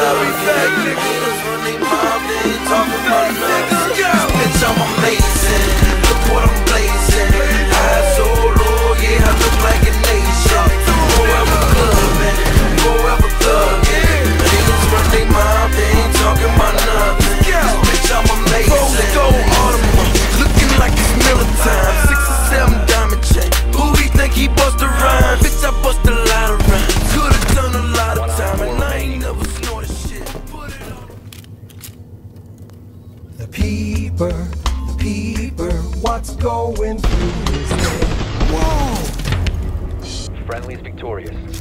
how be back, nigga. The peeper, the peeper, what's going through his head? Whoa! Friendly's victorious.